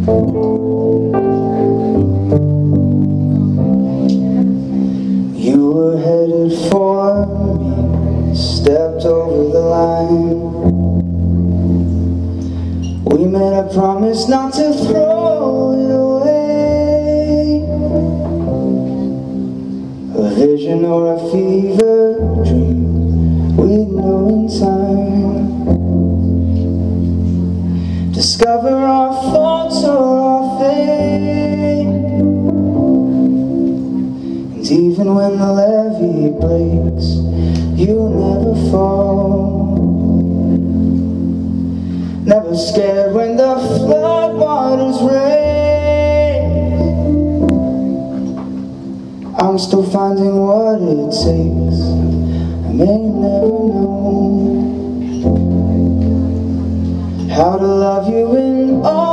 You were headed for me, stepped over the line. We made a promise not to throw it away. A vision or a fever dream, We know in time. Discover our faults or our fate. And even when the levee breaks You'll never fall. Never scared when the flood waters raise I'm still finding what it takes. I may never know How to love you in all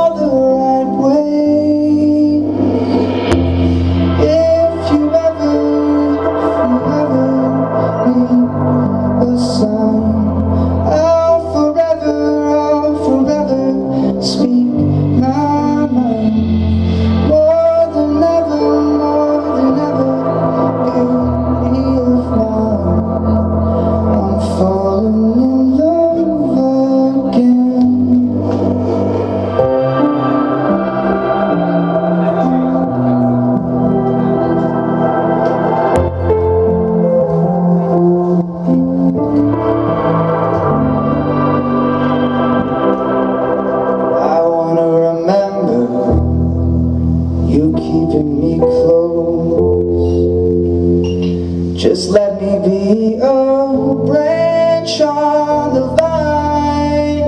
Just let me be a branch on the vine.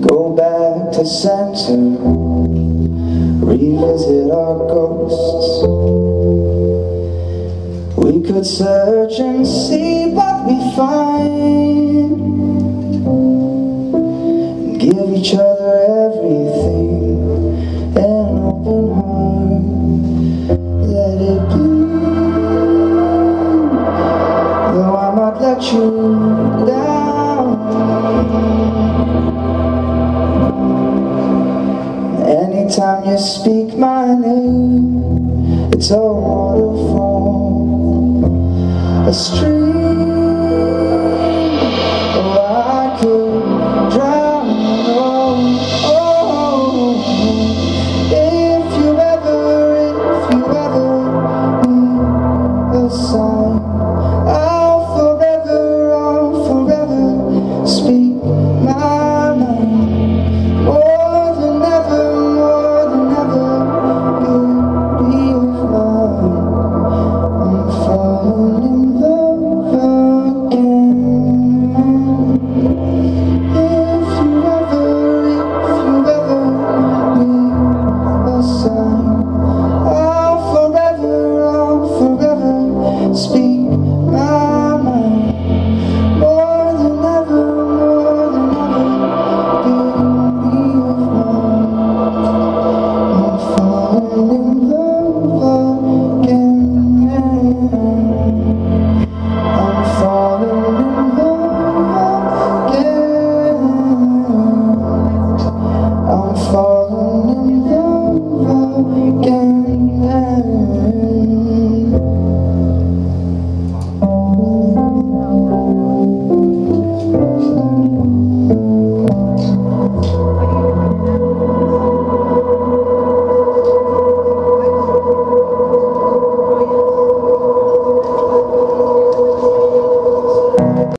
Go back to center, revisit our ghosts. We could search and see what we find give each other anytime you speak my name it's a waterfall. A stream